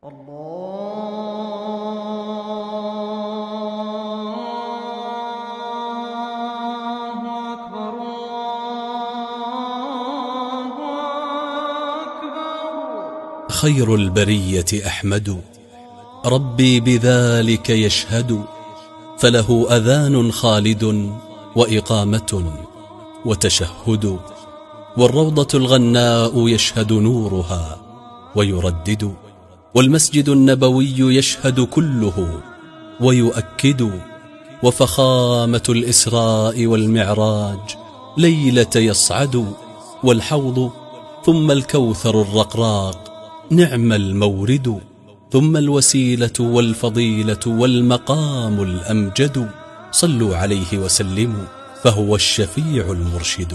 الله أكبر الله أكبر. خير البرية أحمد ربي بذلك يشهد فله أذان خالد وإقامة وتشهد والروضة الغناء يشهد نورها ويردد. والمسجد النبوي يشهد كله ويؤكد وفخامة الإسراء والمعراج ليلة يصعد والحوض ثم الكوثر الرقراق نعم المورد ثم الوسيلة والفضيلة والمقام الأمجد صلوا عليه وسلموا فهو الشفيع المرشد